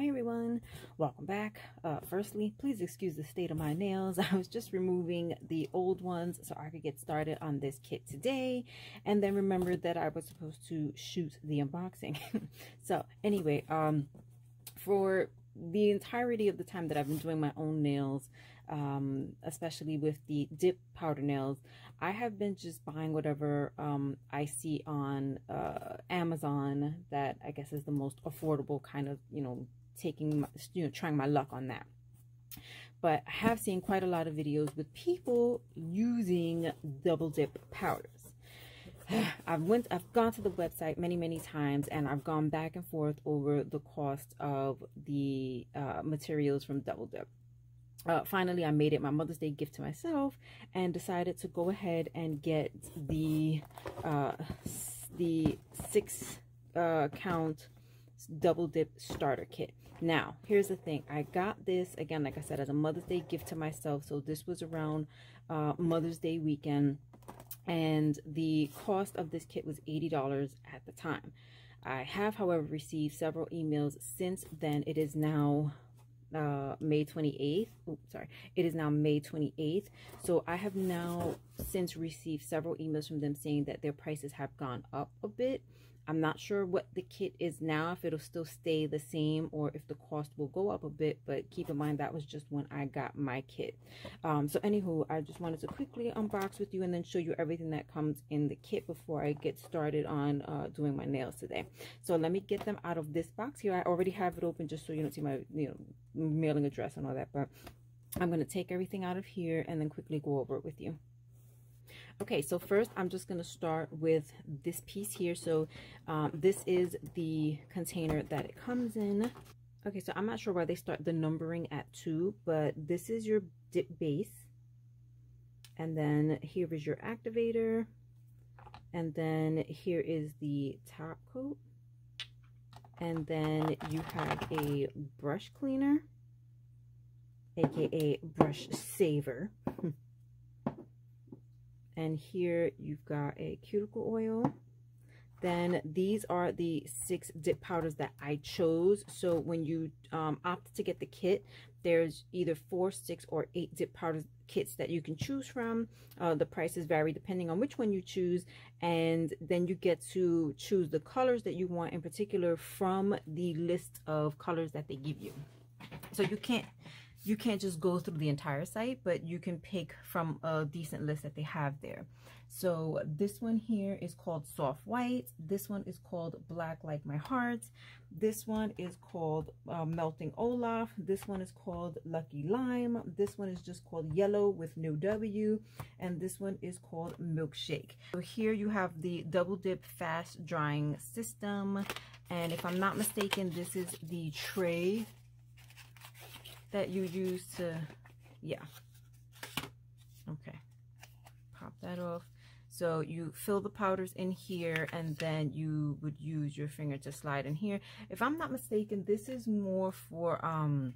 Hi everyone, welcome back. Uh, firstly, please excuse the state of my nails. I was just removing the old ones so I could get started on this kit today and then remembered that I was supposed to shoot the unboxing. so anyway, um, for the entirety of the time that I've been doing my own nails, um, especially with the dip powder nails, I have been just buying whatever um, I see on uh, Amazon that I guess is the most affordable kind of, you know, taking, you know, trying my luck on that. But I have seen quite a lot of videos with people using double dip powders. I've went I've gone to the website many many times and I've gone back and forth over the cost of the uh, materials from Double Dip. Uh, finally, I made it my Mother's Day gift to myself and decided to go ahead and get the uh, the six uh, count double dip starter kit. Now, here's the thing. I got this, again, like I said, as a Mother's Day gift to myself. So this was around uh, Mother's Day weekend and the cost of this kit was $80 at the time. I have, however, received several emails since then. It is now uh, May 28th. Oh, sorry. It is now May 28th. So I have now since received several emails from them saying that their prices have gone up a bit. I'm not sure what the kit is now, if it'll still stay the same or if the cost will go up a bit, but keep in mind that was just when I got my kit. Um, so anywho, I just wanted to quickly unbox with you and then show you everything that comes in the kit before I get started on uh, doing my nails today. So let me get them out of this box here. I already have it open just so you don't see my you know mailing address and all that, but I'm going to take everything out of here and then quickly go over it with you. Okay, so first I'm just going to start with this piece here. So um, this is the container that it comes in. Okay, so I'm not sure why they start the numbering at two, but this is your dip base. And then here is your activator. And then here is the top coat. And then you have a brush cleaner, aka brush saver. and here you've got a cuticle oil. Then these are the six dip powders that I chose. So when you um, opt to get the kit there's either four six or eight dip powder kits that you can choose from. Uh, the prices vary depending on which one you choose. And then you get to choose the colors that you want in particular from the list of colors that they give you. So you can't you can't just go through the entire site, but you can pick from a decent list that they have there. So this one here is called Soft White. This one is called Black Like My Heart. This one is called uh, Melting Olaf. This one is called Lucky Lime. This one is just called Yellow with no W. And this one is called Milkshake. So here you have the Double Dip Fast Drying System. And if I'm not mistaken, this is the tray that you use to, yeah. Okay. Pop that off. So you fill the powders in here and then you would use your finger to slide in here. If I'm not mistaken, this is more for, um,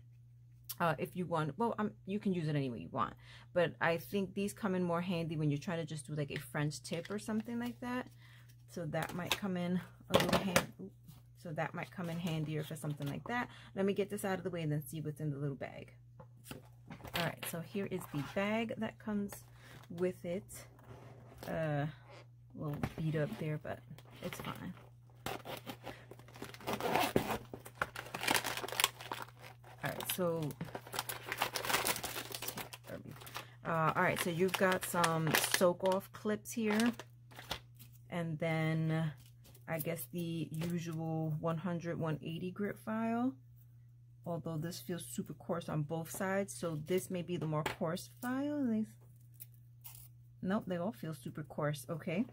uh, if you want, well, um, you can use it any way you want. But I think these come in more handy when you're trying to just do like a French tip or something like that. So that might come in a little hand. So that might come in handier for something like that. Let me get this out of the way and then see what's in the little bag. All right, so here is the bag that comes with it. Uh, a little beat up there, but it's fine. All right, so uh, all right, so you've got some soak off clips here. And then I guess the usual 100, 180 grit file. Although this feels super coarse on both sides. So this may be the more coarse file. Nope, they all feel super coarse. Okay.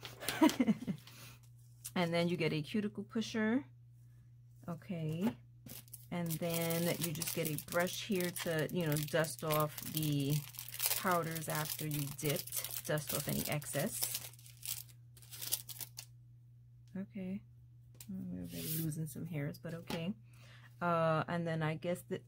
and then you get a cuticle pusher. Okay. And then you just get a brush here to, you know, dust off the powders after you dipped. Dust off any excess. Okay. We're losing some hairs, but okay. Uh, and then I guess that...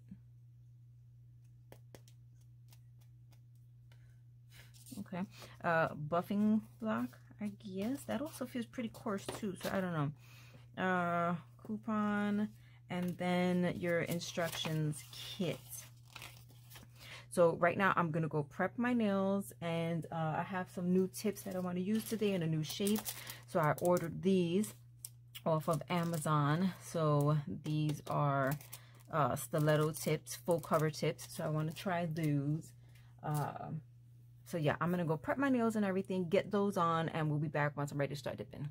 Okay. Uh, buffing block, I guess. That also feels pretty coarse too, so I don't know. Uh, coupon. and then your instructions kit. So right now I'm going to go prep my nails and uh, I have some new tips that I want to use today in a new shape. So I ordered these off of Amazon. So these are uh, stiletto tips, full cover tips. So I want to try those. Uh, so yeah, I'm going to go prep my nails and everything, get those on, and we'll be back once I'm ready to start dipping.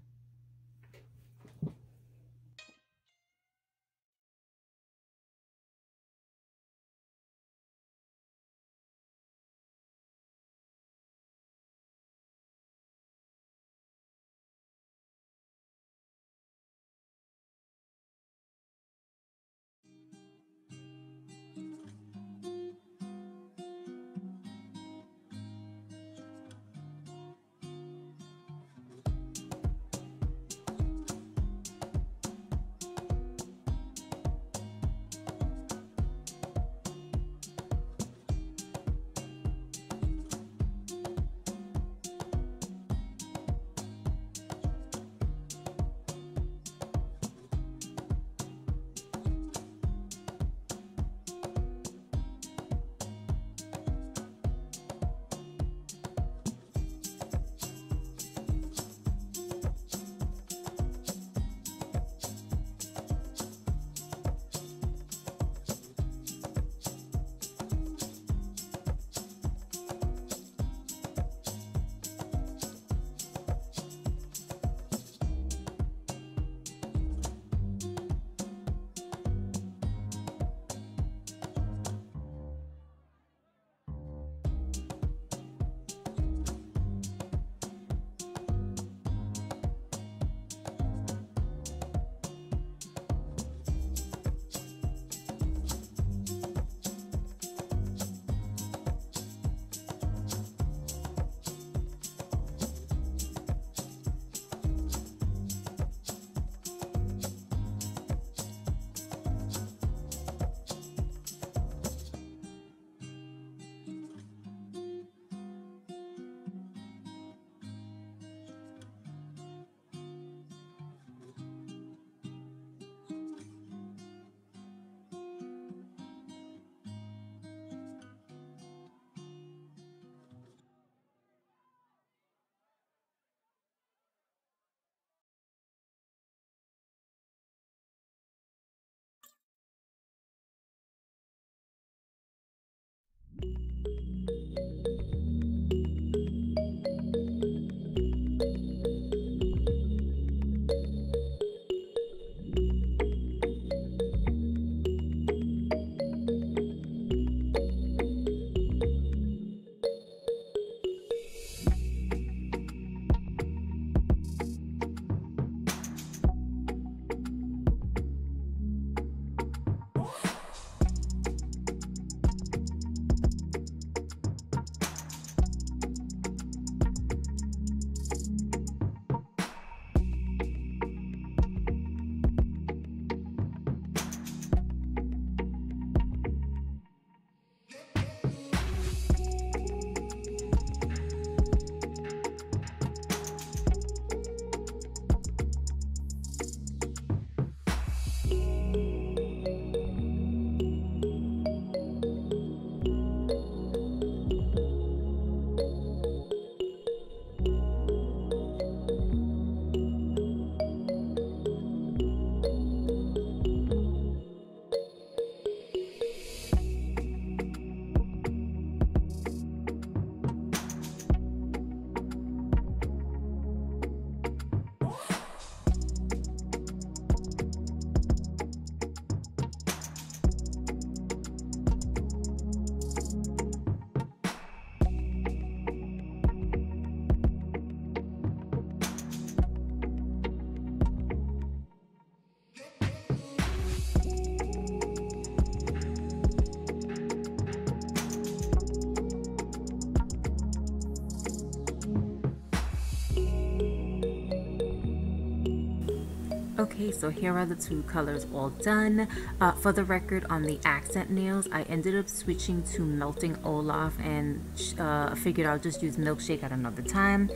Okay, so here are the two colors all done. Uh, for the record, on the accent nails, I ended up switching to Melting Olaf and uh, figured I'll just use Milkshake at another time.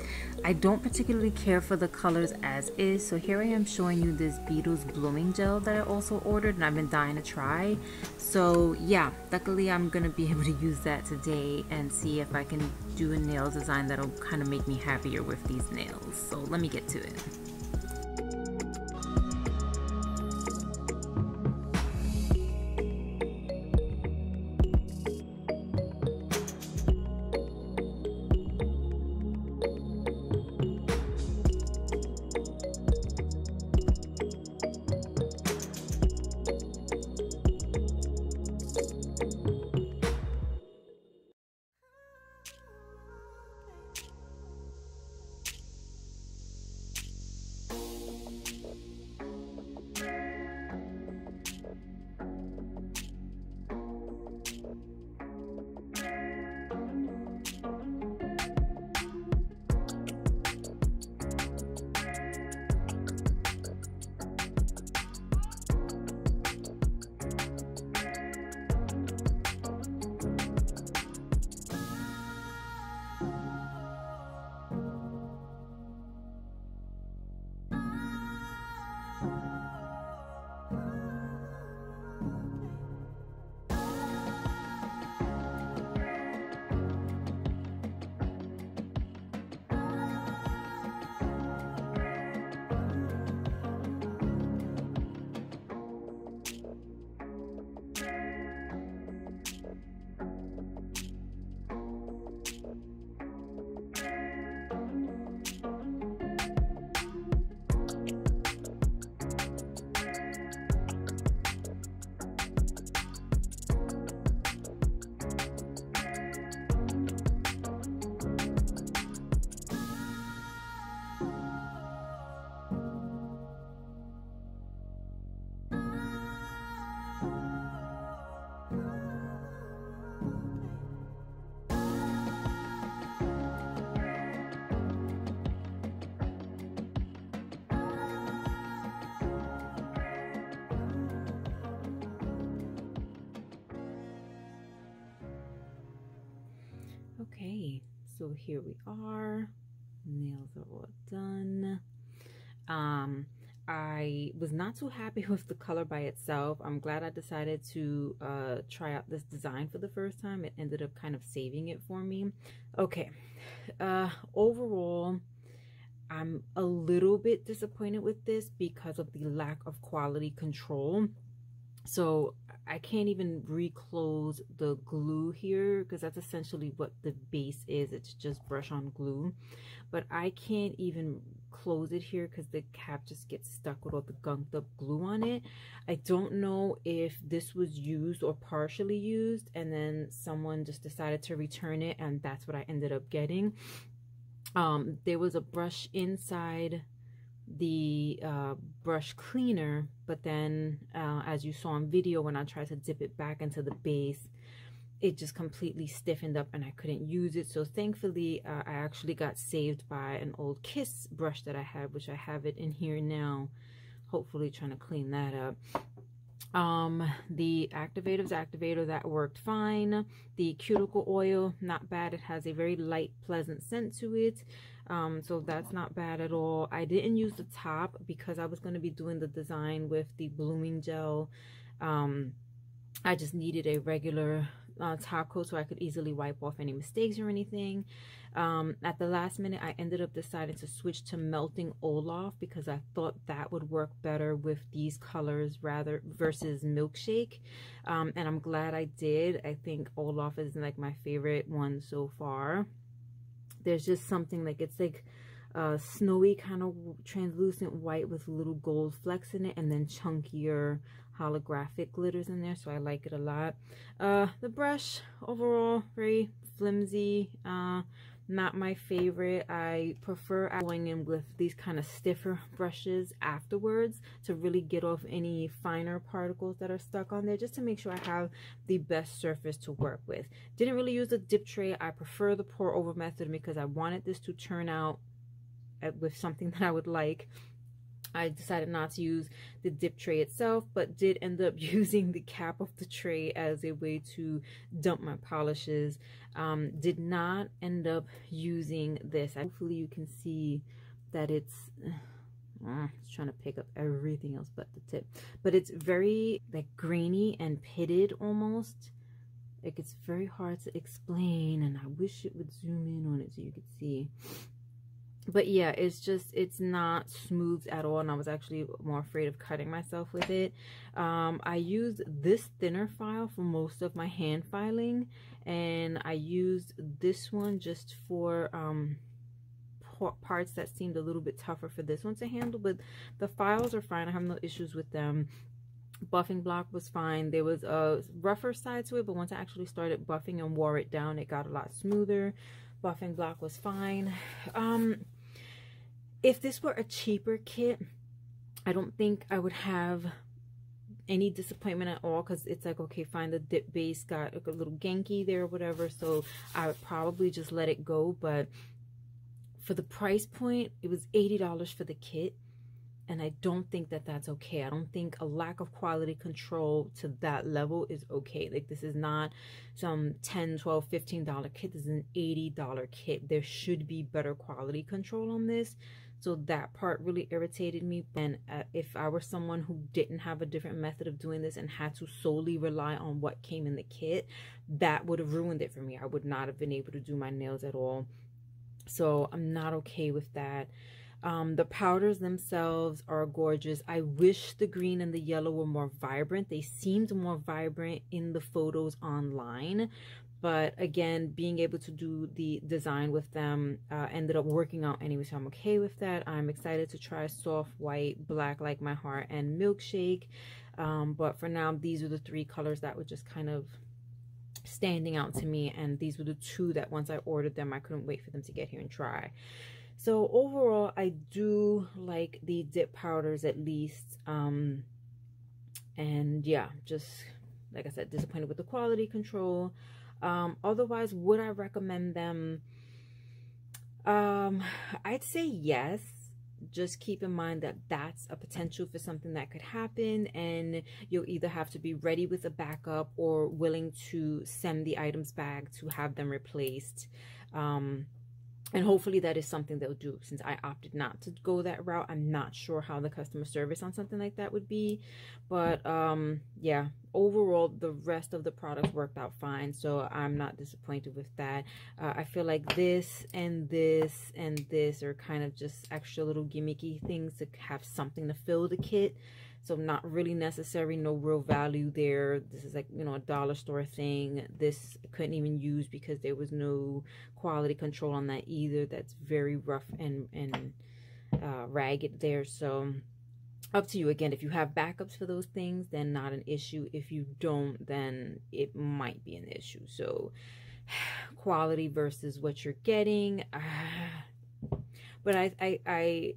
I don't particularly care for the colors as is, so here I am showing you this Beetles Blooming Gel that I also ordered and I've been dying to try. So yeah, luckily I'm going to be able to use that today and see if I can do a nail design that'll kind of make me happier with these nails. So let me get to it. Nails are all done. Um, I was not too happy with the color by itself. I'm glad I decided to uh, try out this design for the first time. It ended up kind of saving it for me. Okay, uh, overall, I'm a little bit disappointed with this because of the lack of quality control. So I can't even reclose the glue here because that's essentially what the base is. It's just brush on glue. But I can't even close it here because the cap just gets stuck with all the gunked up glue on it. I don't know if this was used or partially used and then someone just decided to return it and that's what I ended up getting. Um, there was a brush inside the uh, brush cleaner but then uh, as you saw in video when I tried to dip it back into the base it just completely stiffened up and I couldn't use it. So thankfully uh, I actually got saved by an old kiss brush that I had which I have it in here now. Hopefully trying to clean that up um the activatives activator that worked fine. The cuticle oil not bad. It has a very light pleasant scent to it. Um so that's not bad at all. I didn't use the top because i was going to be doing the design with the blooming gel. Um i just needed a regular uh, top coat so I could easily wipe off any mistakes or anything. Um, at the last minute, I ended up deciding to switch to melting Olaf because I thought that would work better with these colors rather versus milkshake. Um, and I'm glad I did. I think Olaf is like my favorite one so far there's just something like it's like a snowy kind of translucent white with little gold flecks in it and then chunkier holographic glitters in there so I like it a lot uh the brush overall very flimsy uh not my favorite. I prefer going in with these kind of stiffer brushes afterwards to really get off any finer particles that are stuck on there just to make sure I have the best surface to work with. Didn't really use a dip tray. I prefer the pour over method because I wanted this to turn out with something that I would like I decided not to use the dip tray itself, but did end up using the cap of the tray as a way to dump my polishes. Um, did not end up using this. Hopefully you can see that it's, uh, it's trying to pick up everything else but the tip. But it's very like grainy and pitted almost. Like it's very hard to explain and I wish it would zoom in on it so you could see but yeah it's just it's not smooth at all and i was actually more afraid of cutting myself with it. Um, i used this thinner file for most of my hand filing and i used this one just for um, parts that seemed a little bit tougher for this one to handle but the files are fine. I have no issues with them. Buffing block was fine. There was a rougher side to it but once i actually started buffing and wore it down it got a lot smoother. Buffing block was fine. Um if this were a cheaper kit, I don't think I would have any disappointment at all because it's like, okay, fine, the dip base got a little ganky there or whatever, so I would probably just let it go, but for the price point, it was $80 for the kit, and I don't think that that's okay. I don't think a lack of quality control to that level is okay. Like, this is not some 10 12 $15 kit. This is an $80 kit. There should be better quality control on this. So that part really irritated me. And uh, if I were someone who didn't have a different method of doing this and had to solely rely on what came in the kit, that would have ruined it for me. I would not have been able to do my nails at all. So I'm not okay with that. Um, the powders themselves are gorgeous. I wish the green and the yellow were more vibrant. They seemed more vibrant in the photos online, but again being able to do the design with them uh, ended up working out anyway so i'm okay with that. I'm excited to try soft white black like my heart and milkshake. Um, but for now these are the three colors that were just kind of standing out to me and these were the two that once i ordered them i couldn't wait for them to get here and try. So overall i do like the dip powders at least um, and yeah just like i said disappointed with the quality control um, otherwise, would I recommend them? Um, I'd say yes. Just keep in mind that that's a potential for something that could happen, and you'll either have to be ready with a backup or willing to send the items back to have them replaced. Um, and hopefully that is something they'll do since I opted not to go that route. I'm not sure how the customer service on something like that would be. But um, yeah, overall, the rest of the products worked out fine. So I'm not disappointed with that. Uh, I feel like this and this and this are kind of just extra little gimmicky things to have something to fill the kit. So not really necessary, no real value there. This is like, you know, a dollar store thing. This couldn't even use because there was no quality control on that either. That's very rough and, and uh, ragged there. So up to you again if you have backups for those things then not an issue if you don't then it might be an issue so quality versus what you're getting uh, but i i, I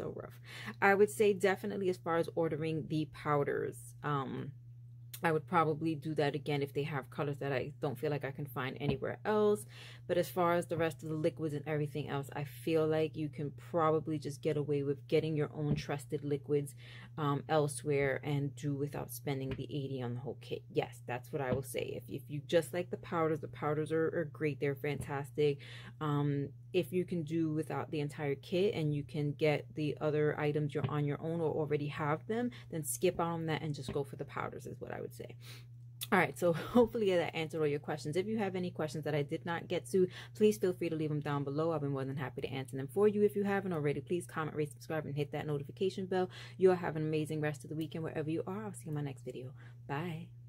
so rough. I would say definitely as far as ordering the powders, um, I would probably do that again if they have colors that I don't feel like I can find anywhere else. But as far as the rest of the liquids and everything else, I feel like you can probably just get away with getting your own trusted liquids um, elsewhere and do without spending the 80 on the whole kit. Yes, that's what I will say. If, if you just like the powders, the powders are, are great. They're fantastic. Um, if you can do without the entire kit and you can get the other items you're on your own or already have them, then skip on that and just go for the powders is what I would say. All right, so hopefully that answered all your questions. If you have any questions that I did not get to, please feel free to leave them down below. I'll be more than happy to answer them for you. If you haven't already, please comment, rate, subscribe, and hit that notification bell. You'll have an amazing rest of the weekend wherever you are. I'll see you in my next video. Bye.